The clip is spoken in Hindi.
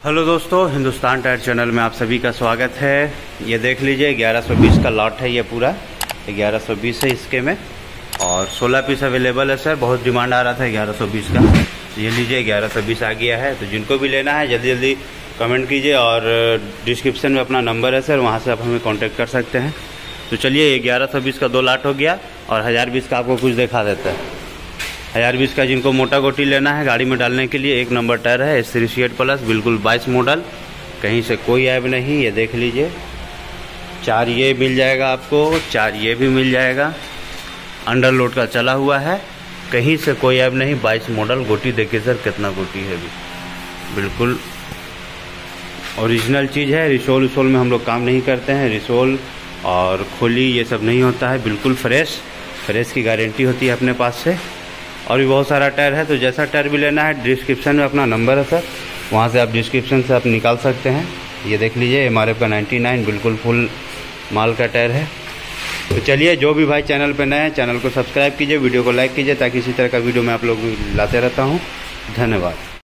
हेलो दोस्तों, हिंदुस्तान टायर चैनल में आप सभी का स्वागत है। ये देख लीजिए 1120 का लॉट है ये पूरा। 1120 है इसके में। और 16 पीस अवेलेबल है सर, बहुत डिमांड आ रहा था 1120 का। ये लीजिए 1120 आ गया है। तो जिनको भी लेना है जल्दी जल्दी कमेंट कीजिए और डिस्क्रिप्शन में अपना नंबर है सर, वहाँ से आप हमें कॉन्टेक्ट कर सकते हैं। तो चलिए, ये ग्यारह का दो लाट हो गया और हज़ार का आपको कुछ दिखा देता है। हज़ार बीस का जिनको मोटा गोटी लेना है, गाड़ी में डालने के लिए एक नंबर टायर है एस थ्री प्लस बिल्कुल बाईस मॉडल। कहीं से कोई ऐब नहीं, ये देख लीजिए। चार ये मिल जाएगा आपको, चार ये भी मिल जाएगा। अंडर लोड का चला हुआ है। कहीं से कोई ऐब नहीं, बाईस मॉडल, गोटी देखिए सर, कितना गोटी है अभी। बिल्कुल ओरिजिनल चीज़ है, रिसोल विसोल में हम लोग काम नहीं करते हैं, रिसोल और खोली, ये सब नहीं होता है। बिल्कुल फ्रेश फ्रेश की गारंटी होती है अपने पास से। और भी बहुत सारा टायर है तो जैसा टायर भी लेना है डिस्क्रिप्शन में अपना नंबर है सर। वहाँ से आप डिस्क्रिप्शन से आप निकाल सकते हैं। ये देख लीजिए एम आर का 99 बिल्कुल फुल माल का टायर है। तो चलिए, जो भी भाई चैनल पर नए हैं चैनल को सब्सक्राइब कीजिए वीडियो को लाइक कीजिए, ताकि इसी तरह का वीडियो मैं आप लोग लाते रहता हूँ। धन्यवाद।